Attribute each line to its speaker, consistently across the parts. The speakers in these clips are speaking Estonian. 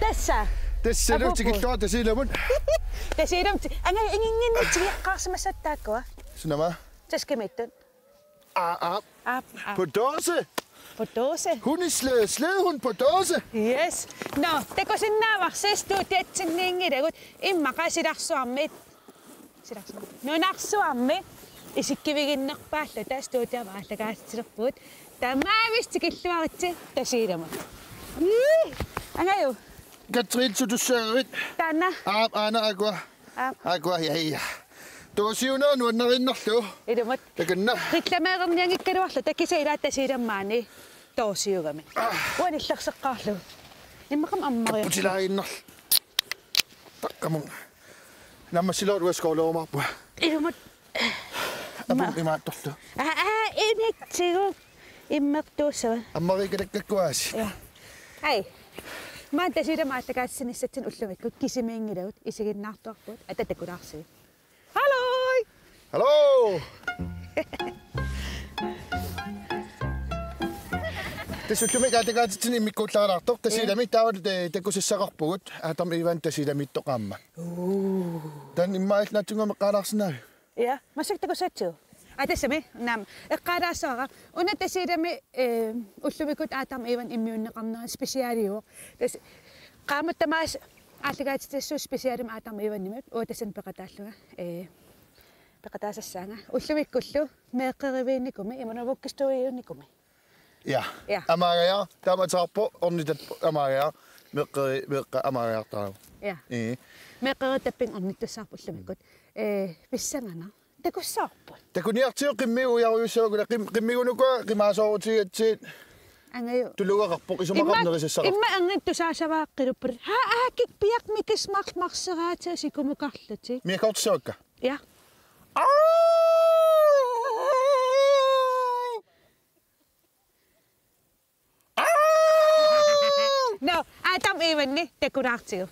Speaker 1: Tässä.
Speaker 2: Tässä löytyy tuota silmän.
Speaker 1: Tässä ei löytyy. Anga engin nyt kaksi mäsättää koa.
Speaker 2: Sinä mä?
Speaker 1: Tässä kemittön.
Speaker 2: Ah ah.
Speaker 1: Ah ah.
Speaker 2: På dåse.
Speaker 1: På dåse.
Speaker 2: Hun er slået, slået hun på dåse.
Speaker 1: Yes. Nå, det går sin nærmere. Se stod det til den ingen. Det går ind, man kan se der så med. Se der så med. Nu er så med. I sig kan vi ikke nok bare lade der stod der bare, der gør det til dig på. Der er meget vist til gælde, hvad det er. Der siger det mig. Yeah. Angayo.
Speaker 2: Katrin, så du sidder ind.
Speaker 1: Anna.
Speaker 2: Ah, Anna, agua. Agua, ja, ja. Du siger noget, nu er den rinde også.
Speaker 1: Er det måtte?
Speaker 2: Det kan den.
Speaker 1: Reklamerer om jeg ikke kan du også. Det kan se dig, der siger mani. Du siger mig. Hvor er det slags at gøre? Jeg må komme om mig. På til
Speaker 2: dig inden også. Tak, kom on. Lad mig sige lov, du er skålet over mig.
Speaker 1: Er det måtte? Er
Speaker 2: det måtte?
Speaker 1: Ah, ah, en ikke Ja. Hej. Maan täsidä mä että käsin niissä sen ullumit, kun kisimengiröut, isikin nahtoakkuut, että te kudaksi. Haloi!
Speaker 2: Haloo! Tässä on kyllä käytä kautta sinne mikko tarahto, että siitä mitä on teko se sarahpuut, että me ivän te siitä eh. mitto kamma. Tän niin mä et näytin, kun mä kaadaksi näin.
Speaker 1: Joo, mä syktääkö se tjuu? me, nam. Qaadaasaaqa. Una tasiidami ullumikut aatam ivan immuunneqarnaa spesiaaliuq. Tas qaamattamaas ааллагаатиссуу специалим аатарма иваннимут уутасан пеқатааллуга э пеқатаасассаанга уллумиккуллу меэққеривиинникуми иманавуккистуиуникуми
Speaker 2: Ja.
Speaker 1: Ja.
Speaker 2: Amaria, tamatsaarpo ornitat amaria meqqeri meqqa amariartaru.
Speaker 1: я
Speaker 2: Ii.
Speaker 1: меэққеритаппин орниттуссаарпу уллумиккут э писсангана такуссаарпу
Speaker 2: Takuniartiu qimmiujarujussaaguла qim qimmigunukua qimaasoorutigatiit
Speaker 1: ангаю
Speaker 2: tuluaqarpoq isumaqarnerisissaqar.
Speaker 1: имма ангиттусаасавааққилуппут ха аакик пиақ микисмарл марсераата сикумукарлути
Speaker 2: Miakortsuakka.
Speaker 1: я no аатам иванни такунаартигу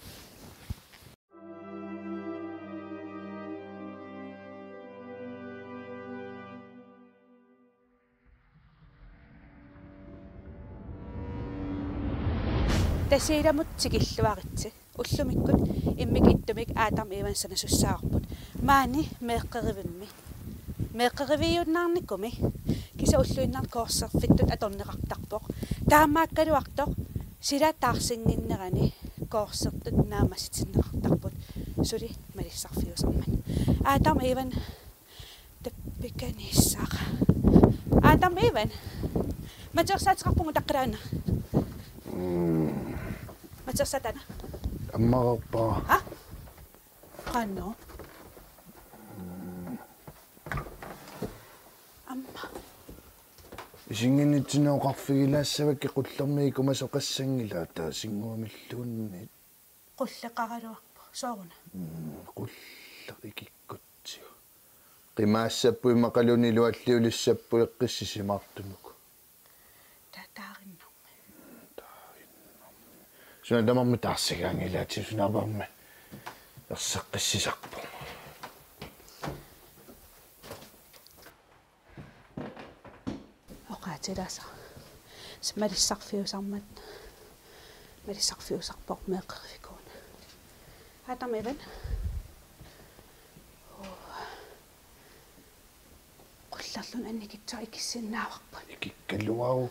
Speaker 1: тасииламут сикиллуаритси уллумиккут иммик иттумик аатам ивансана суссаарпут маани меэккеривимми меэккеривиуннаарникуми киса уллуиннаар коорсерфиттут аторнеқартарпоқ таамааккалуартоқ сила таарсингиннерани коорсертут наамаситиннеқартарпут сули малиссарфиусарман аатам иван таппиканиссааqa аатам иван матерсаатеқарпугу таққилаана матерсатана
Speaker 3: Ammarpaa.
Speaker 1: а qanno амма
Speaker 3: Isinginitsinuoqarfigilaassavakki qullermii kumasoqassangila taasingуамиллуунни
Speaker 1: qulleqaraluarpu sooruna
Speaker 3: qulla ikikkutsigu. Qimaassappu imaqaluni lualliulissappu eqqissisimaartunuku. tataarinnermi Сүүн дамамми таарсигаан илаати сунапарма ерсеққиссисарпу.
Speaker 1: Оқаатиласа. Смалиссарфиусармат. Малиссарфиусарпор меққификуун. Хатамевен. Кулларлун анникитсар икиссиннааварпут.
Speaker 3: Икиккалуару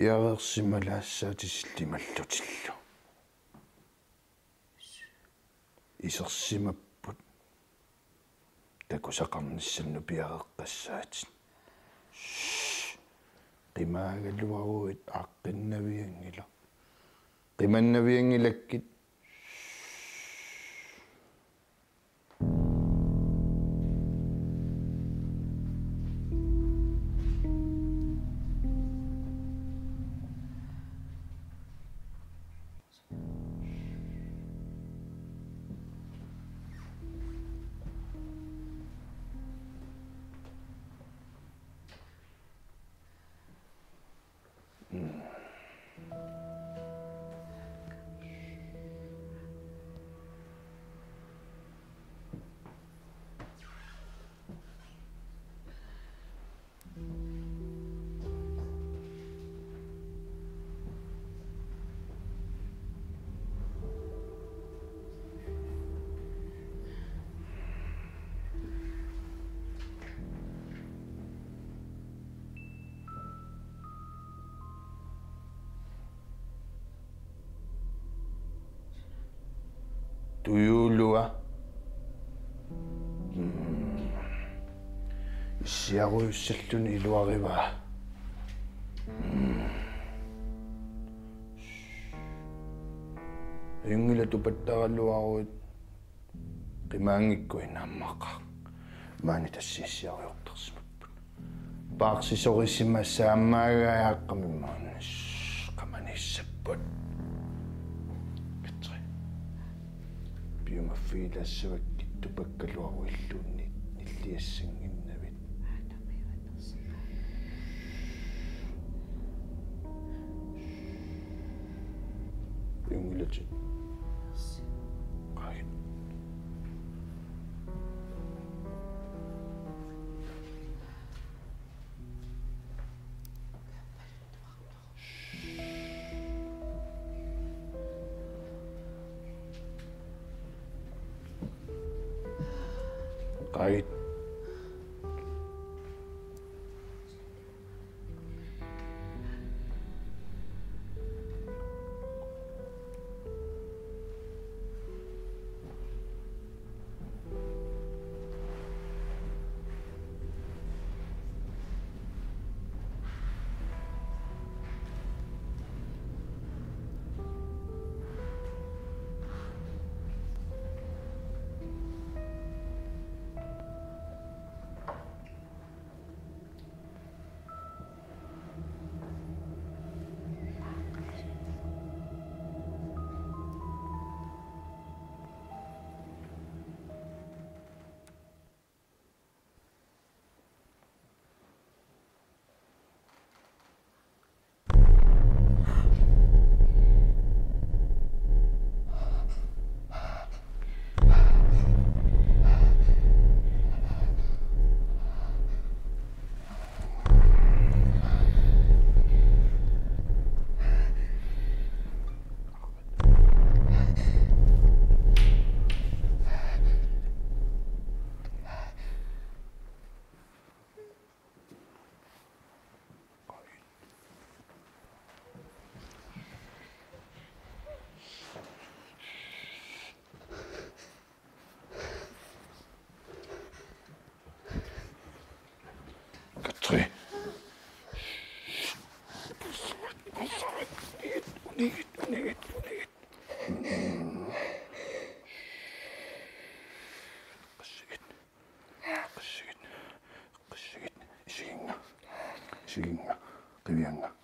Speaker 3: пиареерсималаассаатисиллималлутиллу исерсимаппут такусақарниссанну пиареққассаатин қимаагалуаруит аққиннавиангила қиманнавиангилаккит. Duyuluğa. Isiaruissallun iluarivaa. Yngila tupattaarluaruit qimaangikkuin ammaqqa. Maani tassiissiariortarsimappan. Paarsisorissimma saammaagayaaqqa mimmaannis. филассавак тупаккалуару иллуунни ниллиассангин I Shin, que.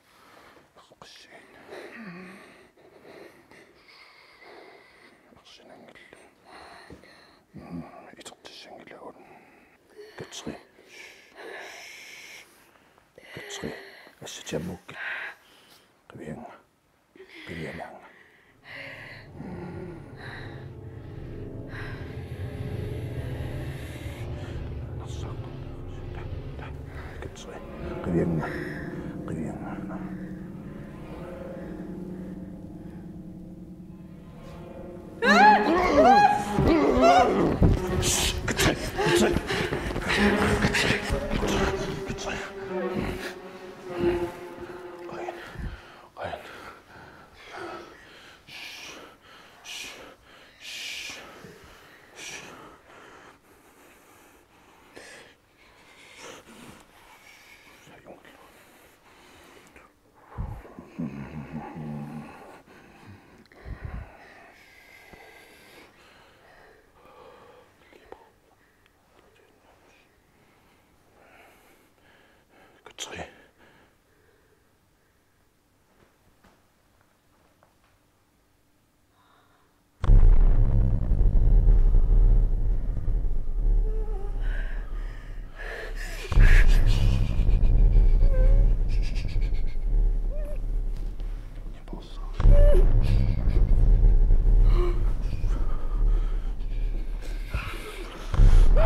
Speaker 3: Get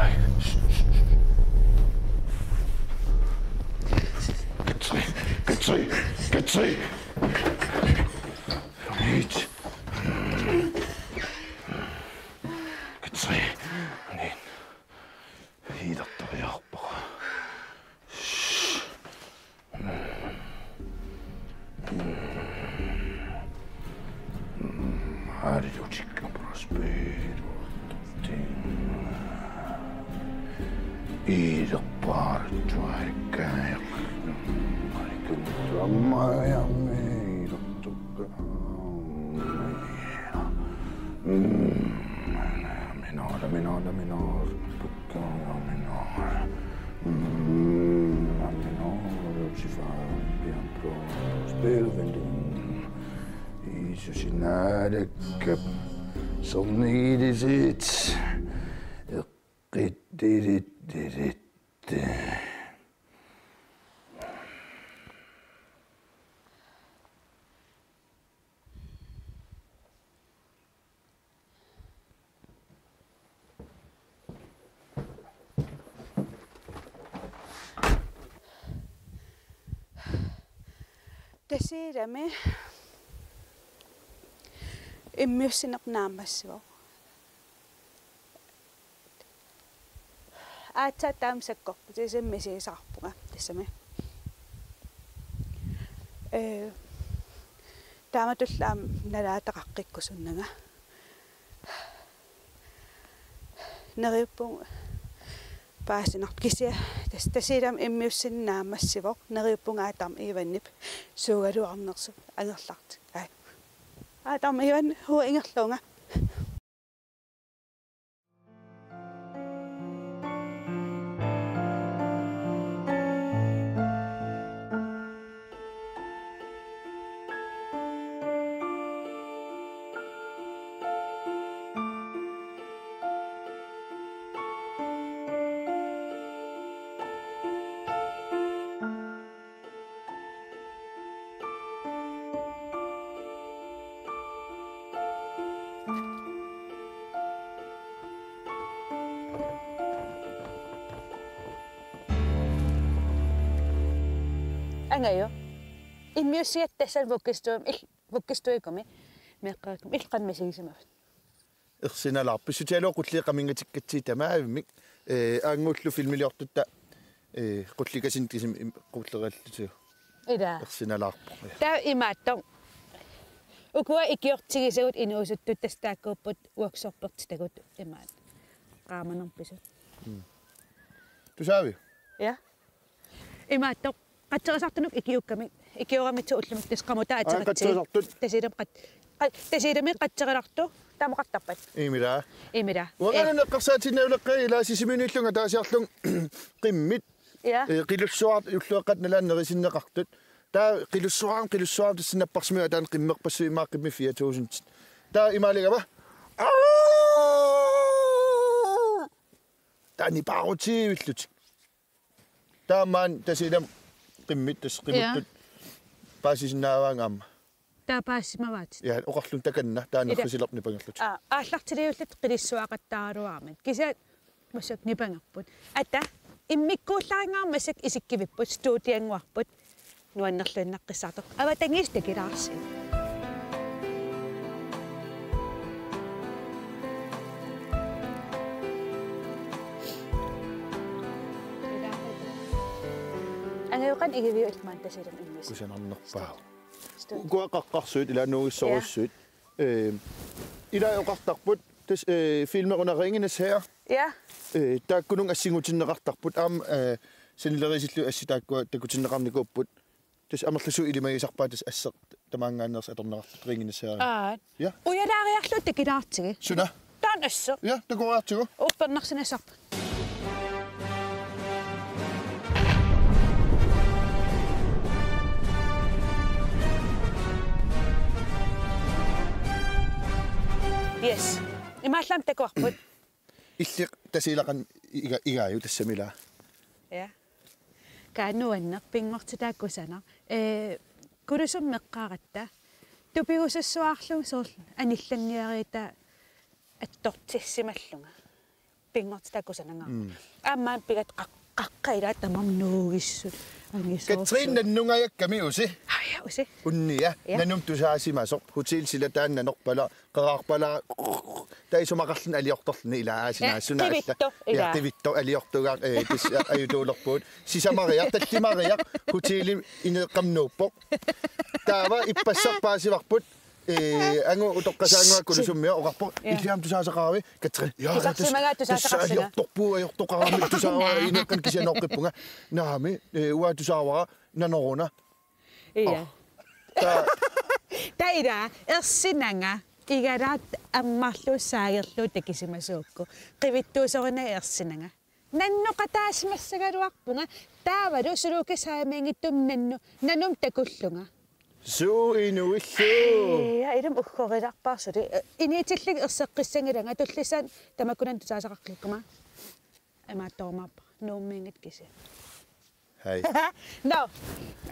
Speaker 3: see, get see, get see. beelvending. Jezus in de cup, so need is it. Did it, did it, did it.
Speaker 1: иллерами иммиуссинеқнаамассуо аатсаа таамсаккорпу тисэммисиисаарпуга тассами э тааматуллаам налаатақаққикку суннага нериппун паасинарт кися тас тасилам иммиуссиннаамассивоқ нериуппунгаатарм иваннип. Суугалуарнерсу агерларт ай. Аатарм иван хуа ингерлуунга ngayon, imiusiyat tasal vukistuum, vukistuikumi, miqqaakum, ilqan misigisimafat.
Speaker 2: Iqsinalaarpus, sutialoo qulliqamingatikkatsiita maavimik, aanguullu filmiliortutta, qullikasintisim qulleriallusu.
Speaker 1: Ida.
Speaker 2: Iqsinalaarpu.
Speaker 1: Taa imaattoq. Ukua ikiortigisagut inuusuttu tastaakuupput uaksorpertitagut imaat. Qaamanerpisut.
Speaker 2: Tu saavi?
Speaker 1: Ja. Imaattoq qatserisartunuk ikiukkami ikiurammitsu ullumik tisqamu taateratsi qatserisartut. tasilam qat тасилами қатсериларту таамақартарпат
Speaker 2: имила
Speaker 1: имила уагану
Speaker 2: неққарсаатиннаулеққи илаасисимиуниллунга таасиарлун қиммит
Speaker 1: я
Speaker 2: э қилуссуар уллуаққат налааннерисиннеқартут таа қилуссуарам қилуссуарам тассинаппарсимиа таан қиммеқпассу имааққимми 4000 таа имаалигава таани парутиивиллут таамаан тасилам қиммит тас қимуттут паасисиннааваангаама
Speaker 1: таапаассимаваат
Speaker 2: я оқарлун таканна таанерфисилерни пангерлут
Speaker 1: а ааллартилиуллат қилиссуақаттааруармат кисаат масак нипангерпут ата иммиккууллаангаармасак исиккивиппут студиангуарпут нуаннерлуиннаққиссаартоқ kan ikke vi ikke mand, der siger dem yngre.
Speaker 2: Kusen om nok bare. Gå og godt sødt, eller noget så sødt. Øh, I dag er godt takbut, øh, filmer under ringenes her.
Speaker 1: Ja.
Speaker 2: Øh, der er kun nogle af sine til ret takbut om, sen lille risit løs, der går der kunne til ramne gå på. Det er meget så i det med sagt bare det er der mange andre er der ringenes her.
Speaker 1: Ah.
Speaker 2: Ja. Ja.
Speaker 1: Og jeg der er jeg slet ikke der til. Sådan. Der er så.
Speaker 2: Ja, det går ret til. Og
Speaker 1: der er nok sådan sagt. Yes. Imaallam takuarput.
Speaker 2: Illi tasiilaqan iga igaaju tässä millä.
Speaker 1: Ja. Kaanuannak pingortitaakusana. Ee kurusum meqqaaqatta. Tupiusassuaarlum soorlun anillanniariita attortissimallunga. Pingortitaakusananga. Aammaan mm. pigat qaqqaqilaat tamam nuugissut. Katriin
Speaker 2: nannungajakka miusi.
Speaker 1: Ha.
Speaker 2: сисамариар таттимариар хутилим инеққамнууппоқ таава иппассарпаасиварпут э ангу утоққасаангуа кулусуммиа оқарпо Ja. илиам тусаасақарави катри Тусарсимага тусаасақарсина. тусаасақарсина йортоқарами тусаава инеққан кисианоққиппунга наами э уа тусаавара наноруна
Speaker 1: Ie. Da i da, yrsin anga, i gara ammallw sairlw degis yma sôgw. Gyfidw sôgwna yrsin anga. Nannu qataas massagaruarpunga, taavaru suruki saamengittum nannu, nanum takullunga.
Speaker 2: Suu inu illu.
Speaker 1: Ja, idem ukkorillarpaarsuli. Iniitillik erseqqissangilanga tullisan tamakunan tusaasaqaqlikkuma. Ama toomappa, nuummingit kisi.
Speaker 2: Hei.
Speaker 1: no,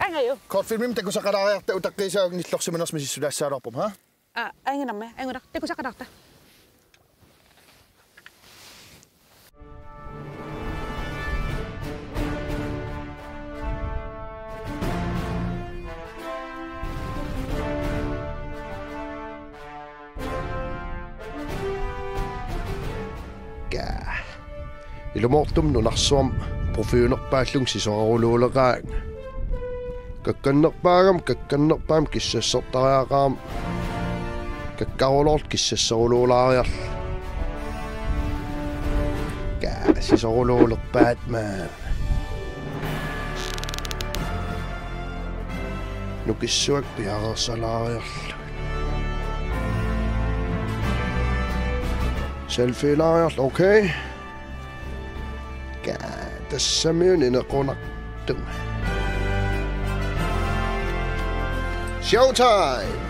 Speaker 1: engayo.
Speaker 2: Kortfilmi, mutta kun sä kadaa ajattelee, että ei se ole nyt loksi menossa, missä sydässä saa ropum, ha?
Speaker 1: Ah, Engenamme, engenak, te kun sä kadaa
Speaker 4: Ilmoittum nunassom. qulluunerpaallung kakkannerpaagam kakkannerpaam kissassartariaqaam kakkarulort kissassaruluulaariarl kaasisoruluulerpaat maa nukissuak piaqersalaariarl selfielaariarl okay the Simeon in a corner. Showtime!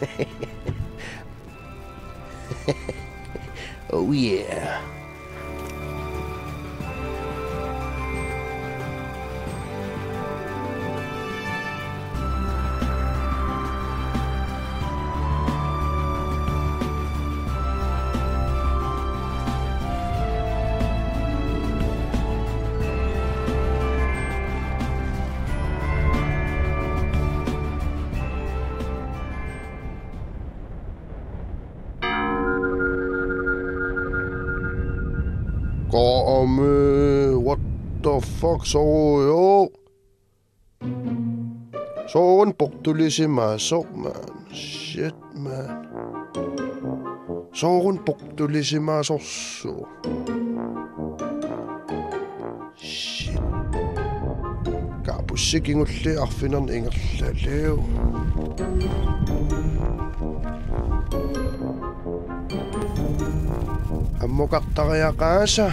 Speaker 3: oh yeah.
Speaker 4: komme. What the fuck, Zorro? Så en brugte lige mig, så man. Shit, man. Så en brugte lige mig, så så. Shit. Gabu sig ingen lærer, finder en ingen lave. Amokattarajakaasa.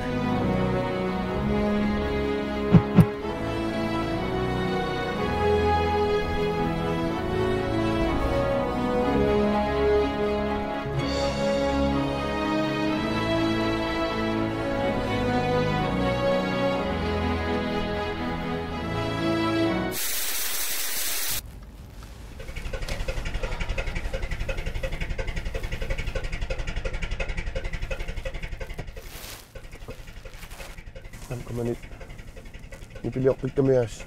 Speaker 4: tulioklikta myös.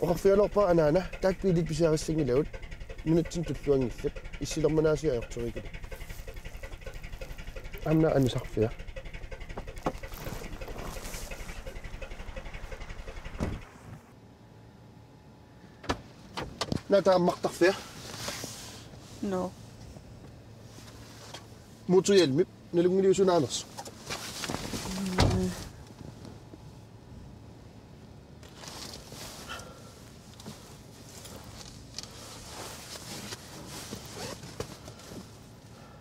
Speaker 4: Oqarfialoorpa anaana taakpiilit pisaarissingilaut minutsin tulluangillak issilormanaasiajorturikut. Amna anusarfia. Nata ammaqtarfia?
Speaker 5: No.
Speaker 4: Mutu yelmip? nelumwilisho nanaso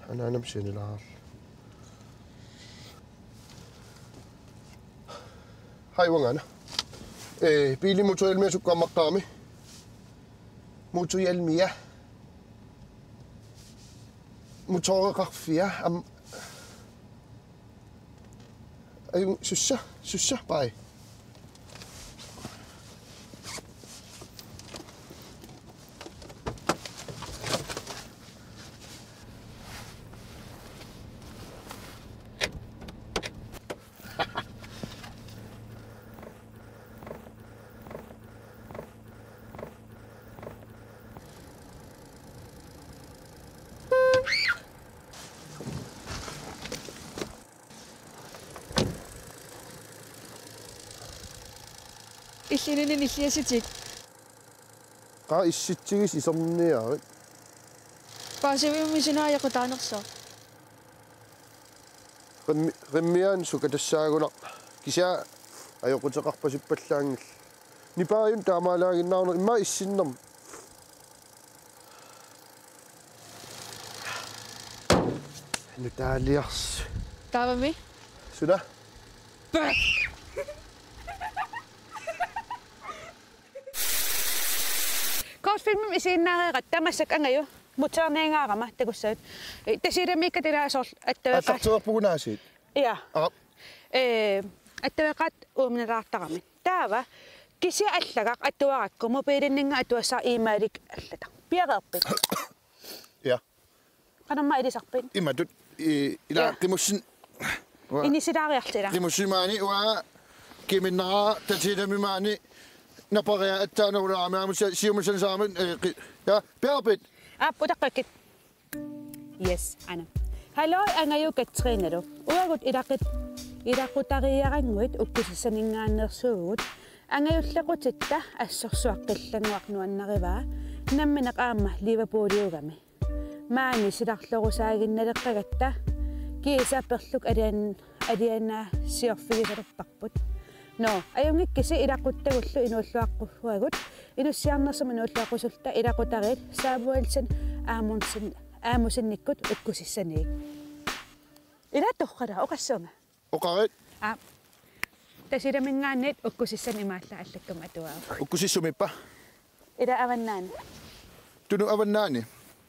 Speaker 4: أنا نمشي للعار. هاي وين إيه بيلي موتو المياه شكا مقامي. موتو المياه motorerfia أم Ayun, susya, susya, pare.
Speaker 5: اللي نسيتيك
Speaker 4: قا الشتيش يصمني يا
Speaker 5: باشي من جناية قطع نقصة
Speaker 4: غميان شو كتشاغولا كيشا ايو قلت قحبة شبتلانجل نباين تعمالا ناونو ما الشنم نتعليخس
Speaker 5: تعمل مي
Speaker 4: شو ده؟
Speaker 1: sinna kattamassa kangayo. Mutta on niin aika, että kun se... Te siitä mikä teillä on, että... se
Speaker 2: on puhunaa siitä?
Speaker 1: Joo. Että me kat uuminen rahtakamme. Täällä kisi ähtäkää, että varakko mobiilin niin että saa imäilik ähtätä. Pierappi.
Speaker 2: Joo.
Speaker 1: Kanon mä edisakpiin.
Speaker 2: Imätyt. Ilä,
Speaker 1: Inisidaa Ini sitä
Speaker 2: musin mäni, maani, uaa... Kiminnaha, tätsiitä mäni. напариа аттаанерула амааму сиумасан саамен я перпит
Speaker 1: аппутаққакит yes ана hello ангаю катринеру уагут ирақит ирақутариарангуит уккисассанингааннерсуугут ангаюллақутитта ассорсуаққиллангуақ нуаннариваа намминақ аама ливапуулиугами маани силарлорусаагинналеққагатта киисааперлук алиан алиана сиорфигисалерпарпут No, ajungikkisi ilaquttagullu inuulluaqqussuagut inussiarnersama nuulluaqqusulta ilaqutarit saavualsan aamunsin aamusinnikkut ukkusissaniik. Ila torqala oqassuunga.
Speaker 2: оқарит
Speaker 1: А тасиламингааннит уккусиссан имаалла аллаккам атуаа.
Speaker 2: уккусиссумиппа
Speaker 1: Ила аваннаани.
Speaker 2: туну аваннаани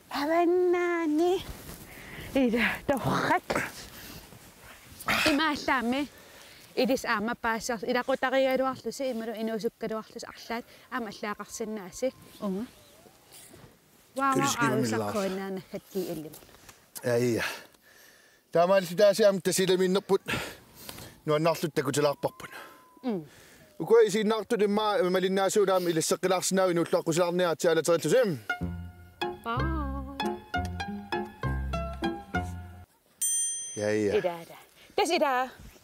Speaker 1: Аваннаани. Ила торрак. Имааллаами идис аама паассар илақутаригалуарлуси ималу инуусуккалуарлус арлаат аама аллаақарсинааси унга. Ваа Кylskilumillar. аусаккуинаанаггатки иллима.
Speaker 2: ja ja таамааллутаасиам тасиламиннерпут нуаннарлут такутилаарпарпут ukua isiinnaartut imma malиннаасуулаами илассеққилаарсинаа инуллааққусилаарниаатсаалатериллусим ja
Speaker 1: ja Idada.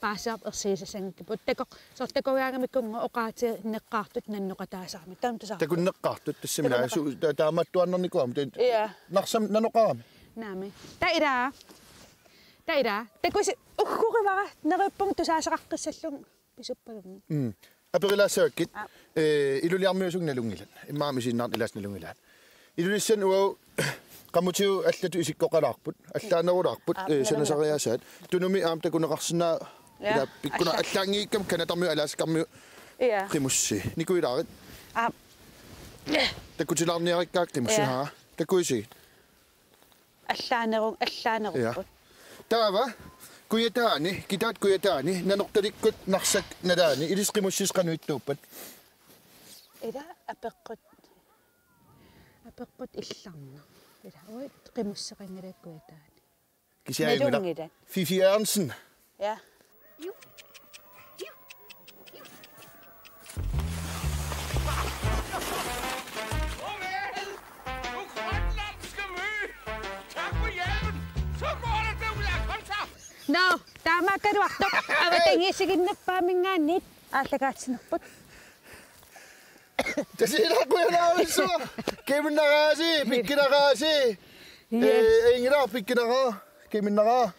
Speaker 1: päässä siis sen teko se on teko jäänyt mikä on okaa se ne kahtut ne nuka tää saa. Mitä mutta saa? Teko
Speaker 2: ne kahtut tä se minä su tää on mattu annon niko niinku mutta
Speaker 1: yeah.
Speaker 2: nä sam nä nokaa me
Speaker 1: näme tä ira tä ira teko se ukku ke vaa nä repong tä saa sakka sellun pisuppalun.
Speaker 2: Mm. Apurilla circuit eh ilu liarmi usung nä lungilan imma mi sin nat ilas nä lungilan ilu sen uo kamutiu allatu isikko qalaarput allaanerulaarput sanasariasaat tunumi aamta kunaqarsinaa
Speaker 1: Ja. Pikkuna
Speaker 2: allangi kam kana tammi alas kammi.
Speaker 1: Ja.
Speaker 2: Qimussi. Nikuilaarit.
Speaker 1: Ah.
Speaker 2: Takutilarniarikkaa qimussi ha. Takuisi.
Speaker 1: Allanerung allaneruput.
Speaker 2: Taava. Kuyataani, kitaat kuyataani, nanortalikkut narsak nadaani, ilis qimussis qanuittuuppat.
Speaker 1: Ila apeqqut. Apeqqut illarna. Ila uit qimussiqingilakkuitaani.
Speaker 2: Kisiaangila. Fifi Ernsen.
Speaker 1: Ja. No, tämä kerrotta. Avaten esikin nappaaminen nyt. Älkää sinupput.
Speaker 2: Ja siinä kun enää on sua. Kevin nagasi, pikki nagasi. Ei, ei, ei, pikki nagaa. Kevin nagaa.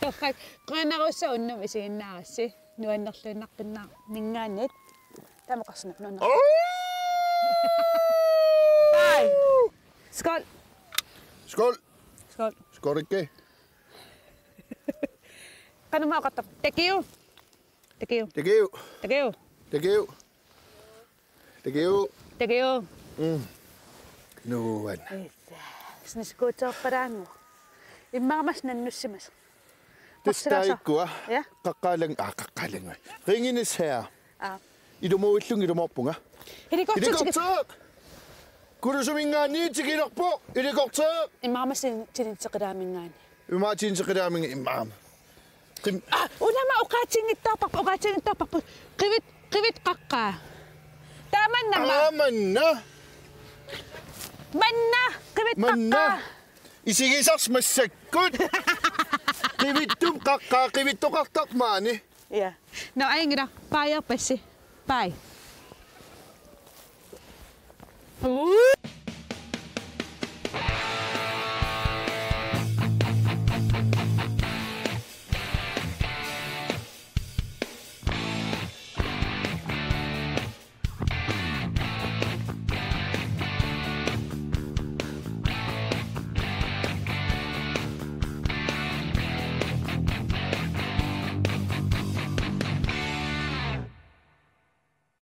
Speaker 1: Torrak qanarussu unnumisiginnaarassi nuannerluinnaqqinnar ningaanit tamoqarsunup nunna. Hej. Skål.
Speaker 2: Skål.
Speaker 1: Skål.
Speaker 2: Skål ikke.
Speaker 1: Kan du meget godt Det giver. Det giver.
Speaker 2: Det giver.
Speaker 1: Det giver.
Speaker 2: Det giver. Det giver.
Speaker 1: Det giver.
Speaker 2: Mm. Nu er
Speaker 1: den. Sådan en skudtop på dig nu. Imma mas nan nusimas. Tus tay
Speaker 2: ko ah. Kakaleng ah kakaleng. Ringin is here.
Speaker 1: Ah.
Speaker 2: Ido mo itlong ido mo pung ah.
Speaker 1: Ido ko tuk. Ido ko
Speaker 2: tuk. Kuro sa mingan ni tiki nak po.
Speaker 1: Ah, una ma ukacing ito pa po ukacing ito kaka. Taman na ma.
Speaker 2: Taman na.
Speaker 1: Manna, kibit kaka.
Speaker 2: Isi gisak smesekut. Kivit tum kaka kivit tum kaka mani.
Speaker 1: Iya. No ayang gira pay apa